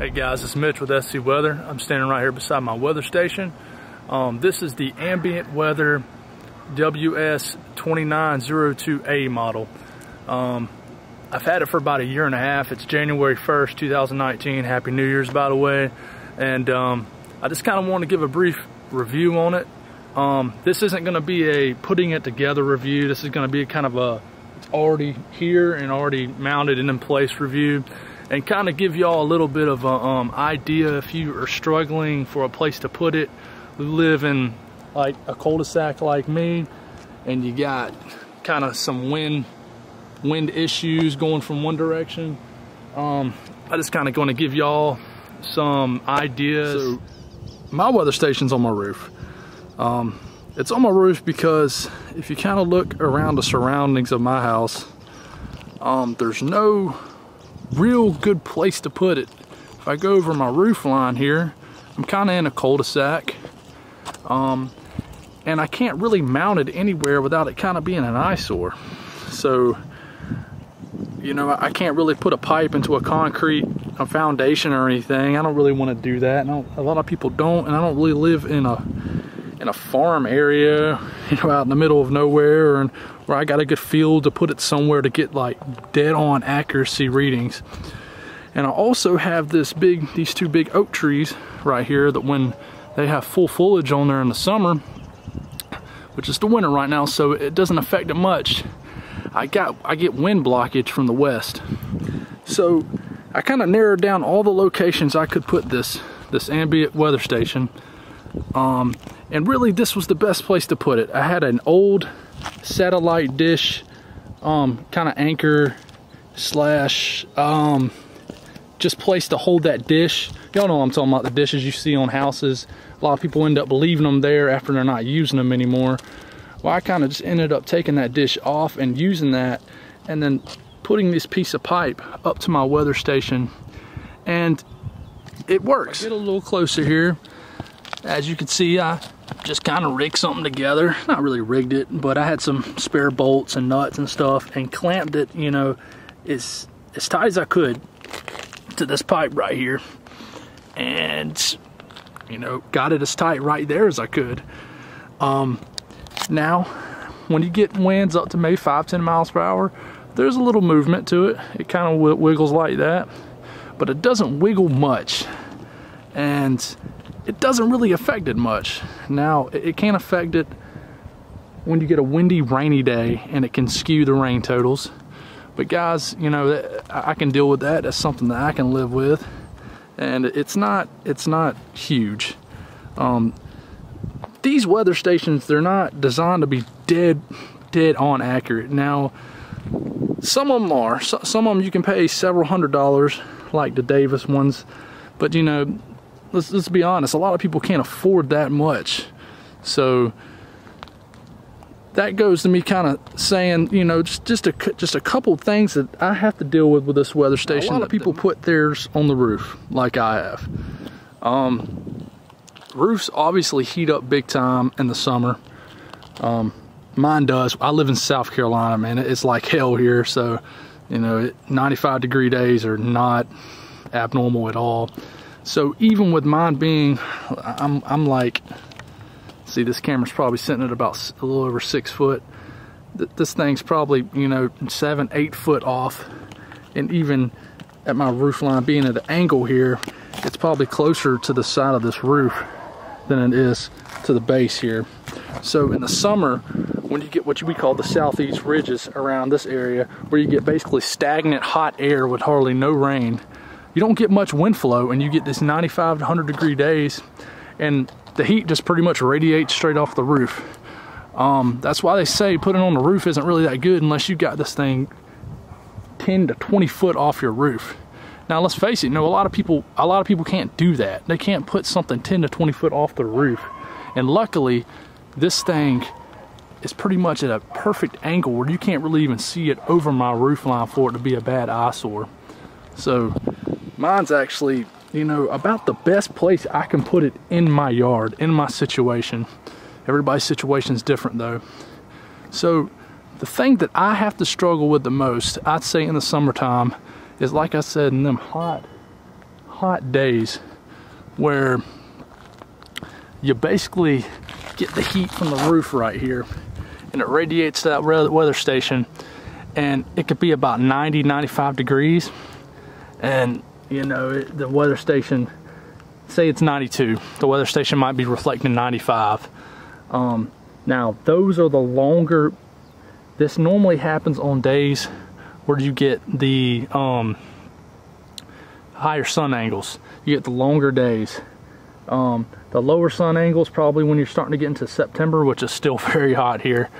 Hey guys, it's Mitch with SC Weather. I'm standing right here beside my weather station. Um, this is the Ambient Weather WS2902A model. Um, I've had it for about a year and a half. It's January 1st, 2019. Happy New Year's, by the way. And um, I just kind of want to give a brief review on it. Um, this isn't going to be a putting it together review. This is going to be kind of a it's already here and already mounted and in place review and kind of give y'all a little bit of an um, idea if you are struggling for a place to put it. We live in like a cul-de-sac like me, and you got kind of some wind wind issues going from one direction. Um, I just kind of going to give y'all some ideas. So my weather station's on my roof. Um, it's on my roof because if you kind of look around the surroundings of my house, um, there's no real good place to put it. If I go over my roof line here, I'm kind of in a cul-de-sac. Um, and I can't really mount it anywhere without it kind of being an eyesore. So, you know, I can't really put a pipe into a concrete a foundation or anything. I don't really want to do that. And a lot of people don't, and I don't really live in a in a farm area, you know, out in the middle of nowhere, and where I got a good field to put it somewhere to get like dead on accuracy readings. And I also have this big, these two big oak trees right here that when they have full foliage on there in the summer, which is the winter right now, so it doesn't affect it much. I got, I get wind blockage from the west. So I kind of narrowed down all the locations I could put this, this ambient weather station. Um, and really this was the best place to put it. I had an old satellite dish um, kind of anchor slash um, just place to hold that dish. Y'all know I'm talking about the dishes you see on houses. A lot of people end up leaving them there after they're not using them anymore. Well, I kind of just ended up taking that dish off and using that and then putting this piece of pipe up to my weather station and it works. Get a little closer here. As you can see, I just kind of rigged something together. Not really rigged it, but I had some spare bolts and nuts and stuff and clamped it, you know, as, as tight as I could to this pipe right here. And, you know, got it as tight right there as I could. Um, now, when you get winds up to maybe 5, 10 miles per hour, there's a little movement to it. It kind of wiggles like that, but it doesn't wiggle much. And it doesn't really affect it much. Now, it can affect it when you get a windy, rainy day and it can skew the rain totals. But guys, you know, I can deal with that. That's something that I can live with. And it's not, it's not huge. Um, these weather stations, they're not designed to be dead, dead on accurate. Now, some of them are. Some of them you can pay several hundred dollars, like the Davis ones. But you know, let's let's be honest, a lot of people can't afford that much. So that goes to me kind of saying, you know, just just a just a couple things that I have to deal with with this weather station. A lot of people put theirs on the roof, like I have. Um, roofs obviously heat up big time in the summer. Um, mine does. I live in South Carolina, man. It's like hell here, so you know, 95 degree days are not abnormal at all. So even with mine being, I'm, I'm like, see this camera's probably sitting at about a little over six foot. This thing's probably, you know, seven, eight foot off. And even at my roof line being at an angle here, it's probably closer to the side of this roof than it is to the base here. So in the summer, when you get what we call the southeast ridges around this area, where you get basically stagnant hot air with hardly no rain, you don't get much wind flow and you get this 95 to 100 degree days and the heat just pretty much radiates straight off the roof. Um, that's why they say putting on the roof isn't really that good unless you got this thing 10 to 20 foot off your roof. Now let's face it, you know, a lot of people a lot of people can't do that. They can't put something 10 to 20 foot off the roof. And luckily, this thing is pretty much at a perfect angle where you can't really even see it over my roof line for it to be a bad eyesore. So Mine's actually, you know, about the best place I can put it in my yard, in my situation. Everybody's situation is different though. So the thing that I have to struggle with the most, I'd say in the summertime, is like I said, in them hot, hot days where you basically get the heat from the roof right here and it radiates to that weather station and it could be about 90 95 degrees and you know it, the weather station say it's 92 the weather station might be reflecting 95 um, now those are the longer this normally happens on days where you get the um, higher sun angles. You get the longer days. Um, the lower sun angles probably when you're starting to get into September which is still very hot here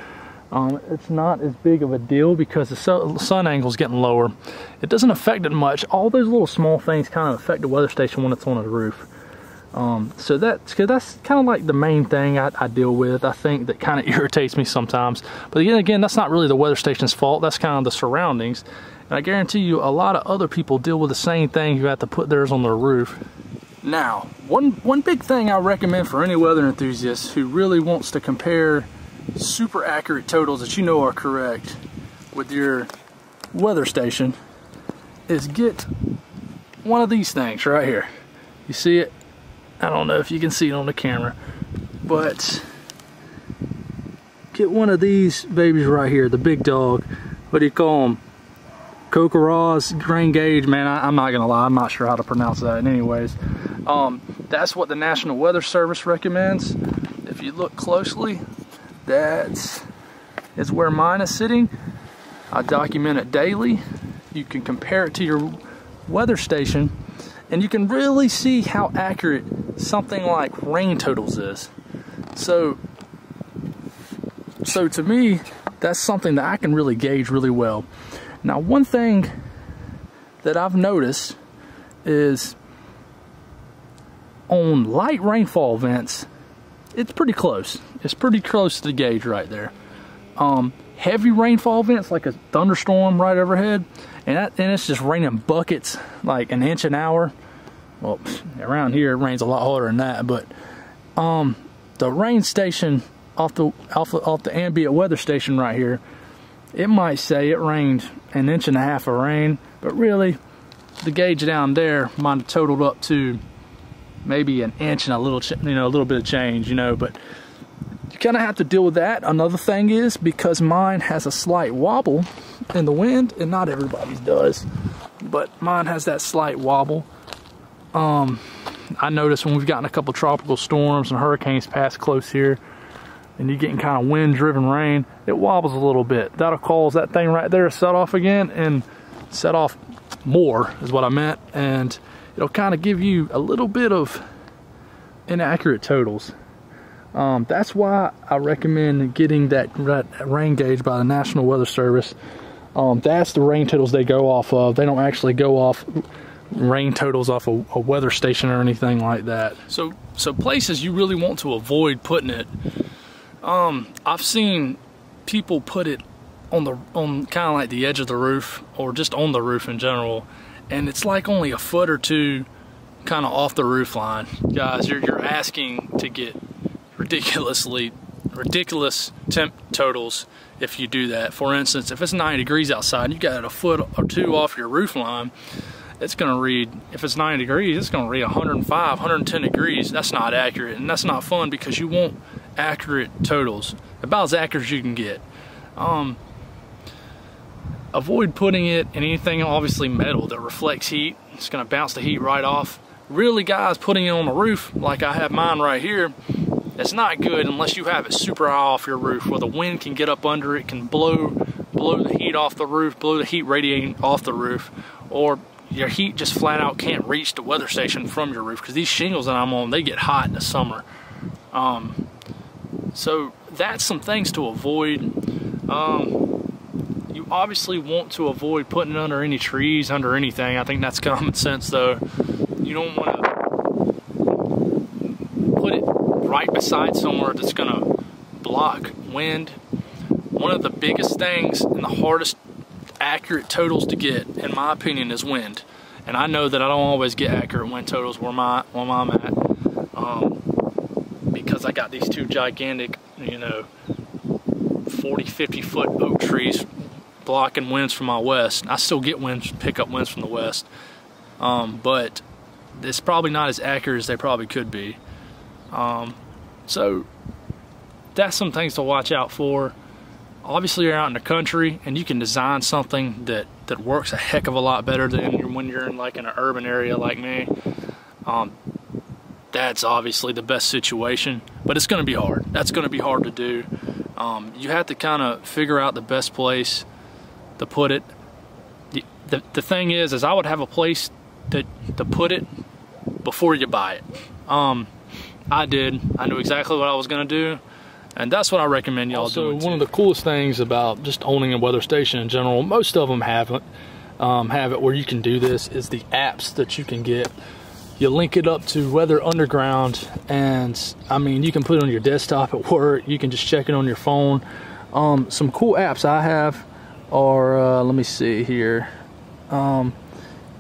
um, it's not as big of a deal because the sun angle is getting lower. It doesn't affect it much. All those little small things kind of affect the weather station when it's on the roof. Um, so that's that's kind of like the main thing I, I, deal with. I think that kind of irritates me sometimes. But again, again, that's not really the weather station's fault. That's kind of the surroundings. And I guarantee you, a lot of other people deal with the same thing. You have to put theirs on their roof. Now, one one big thing I recommend for any weather enthusiast who really wants to compare super accurate totals that you know are correct with your weather station is get one of these things right here. You see it? I don't know if you can see it on the camera, but get one of these babies right here, the big dog. What do you call them? CoCoRaHS rain gauge, man, I, am not gonna lie, I'm not sure how to pronounce that anyways. Um, that's what the National Weather Service recommends. If you look closely, that is where mine is sitting. I document it daily. You can compare it to your weather station and you can really see how accurate something like rain totals is. So, so to me, that's something that I can really gauge really well. Now, one thing that I've noticed is on light rainfall events, it's pretty close. It's pretty close to the gauge right there. Um, heavy rainfall events like a thunderstorm right overhead, and that, and it's just raining buckets like an inch an hour. Well, around here it rains a lot harder than that, but um, the rain station off the off off the ambient weather station right here, it might say it rained an inch and a half of rain, but really the gauge down there might have totaled up to maybe an inch and a little, you know, a little bit of change, you know, but you kind of have to deal with that. Another thing is because mine has a slight wobble in the wind, and not everybody's does, but mine has that slight wobble. Um, I noticed when we've gotten a couple tropical storms and hurricanes pass close here, and you're getting kind of wind-driven rain, it wobbles a little bit. That'll cause that thing right there to set off again and set off more is what I meant, and it'll kind of give you a little bit of inaccurate totals. Um, that's why I recommend getting that, rain gauge by the National Weather Service. Um, that's the rain totals they go off of. They don't actually go off rain totals off a, a, weather station or anything like that. So, so places you really want to avoid putting it. Um, I've seen people put it on the on kind of like the edge of the roof or just on the roof in general and it's like only a foot or two kind of off the roof line. Guys, you're, you're asking to get ridiculously, ridiculous temp totals if you do that. For instance, if it's 90 degrees outside, and you got a foot or two off your roof line, it's gonna read, if it's 90 degrees, it's gonna read 105, 110 degrees. That's not accurate, and that's not fun because you want accurate totals, about as accurate as you can get. Um, avoid putting it in anything obviously metal that reflects heat. It's gonna bounce the heat right off. Really guys, putting it on the roof like I have mine right here, it's not good unless you have it super high off your roof where the wind can get up under it, can blow, blow the heat off the roof, blow the heat radiating off the roof, or your heat just flat out can't reach the weather station from your roof because these shingles that I'm on, they get hot in the summer. Um, so that's some things to avoid. Um, obviously want to avoid putting it under any trees, under anything. I think that's common sense though. You don't want to put it right beside somewhere that's going to block wind. One of the biggest things and the hardest accurate totals to get, in my opinion, is wind. And I know that I don't always get accurate wind totals where, my, where I'm at. Um, because I got these two gigantic, you know, 40, 50 foot oak trees blocking winds from my west. I still get winds, pick up winds from the west. Um, but it's probably not as accurate as they probably could be. Um, so that's some things to watch out for. Obviously, you're out in the country and you can design something that, that works a heck of a lot better than when you're in like in an urban area like me. Um, that's obviously the best situation, but it's going to be hard. That's going to be hard to do. Um, you have to kind of figure out the best place to put it. The, the, the thing is, is I would have a place that to put it before you buy it. Um, I did. I knew exactly what I was going to do. And that's what I recommend y'all do. one too. of the coolest things about just owning a weather station in general, most of them haven't um, have it where you can do this, is the apps that you can get you link it up to Weather Underground, and I mean, you can put it on your desktop at work. You can just check it on your phone. Um, some cool apps I have are, uh, let me see here. Um,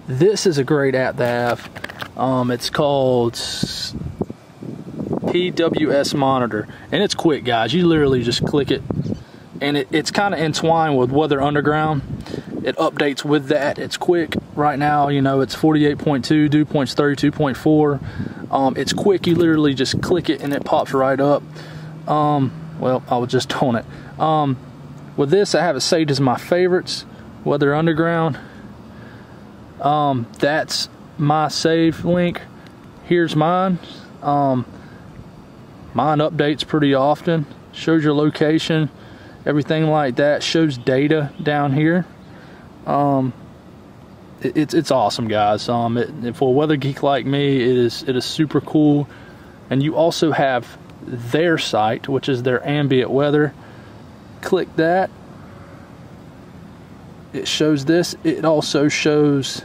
this is a great app to have. Um, it's called PWS Monitor, and it's quick, guys. You literally just click it, and it, it's kind of entwined with Weather Underground it updates with that. It's quick. Right now, you know, it's 48.2, dew point's 32.4. Um, it's quick. You literally just click it and it pops right up. Um, well, I was just on it. Um, with this, I have it saved as my favorites. Weather Underground. Um, that's my save link. Here's mine. Um, mine updates pretty often. Shows your location, everything like that. Shows data down here. Um, it, it's it's awesome, guys. Um, it, for a weather geek like me, it is it is super cool. And you also have their site, which is their ambient weather. Click that. It shows this. It also shows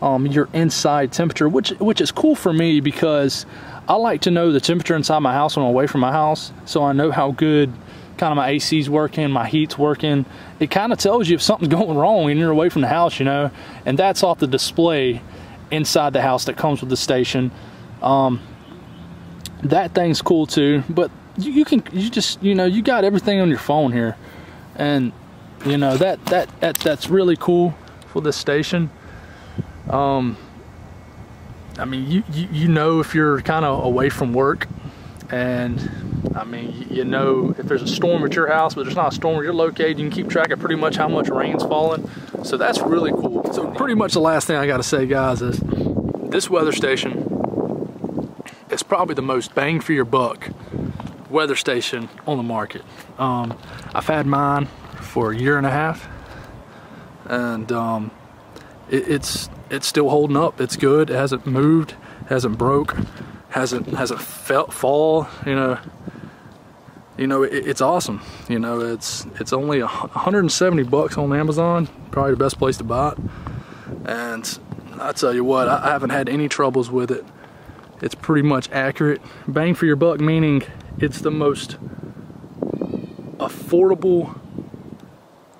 um, your inside temperature, which which is cool for me because I like to know the temperature inside my house when I'm away from my house, so I know how good kind of my AC's working, my heat's working. It kind of tells you if something's going wrong when you're away from the house, you know, and that's off the display inside the house that comes with the station. Um, that thing's cool too, but you, you, can, you just, you know, you got everything on your phone here. And, you know, that, that, that that's really cool for this station. Um, I mean, you, you, you know if you're kind of away from work and I mean, you know if there's a storm at your house, but there's not a storm where you're located, you can keep track of pretty much how much rain's falling. So that's really cool. So pretty much the last thing I got to say, guys, is this weather station is probably the most bang for your buck weather station on the market. Um, I've had mine for a year and a half, and um, it, it's it's still holding up. It's good. It hasn't moved, hasn't broke hasn't hasn't felt fall you know you know it, it's awesome you know it's it's only 170 bucks on amazon probably the best place to buy it and i tell you what i haven't had any troubles with it it's pretty much accurate bang for your buck meaning it's the most affordable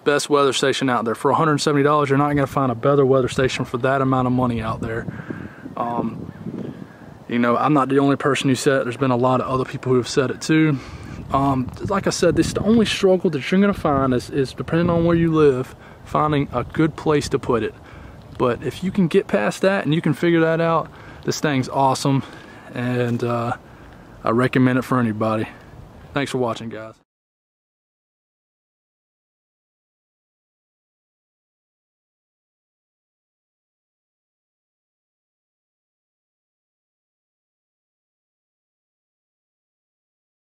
best weather station out there for 170 dollars you're not going to find a better weather station for that amount of money out there um, you know, I'm not the only person who said it. There's been a lot of other people who have said it too. Um, like I said, this is the only struggle that you're gonna find is, is depending on where you live, finding a good place to put it. But if you can get past that and you can figure that out, this thing's awesome. And uh, I recommend it for anybody. Thanks for watching, guys.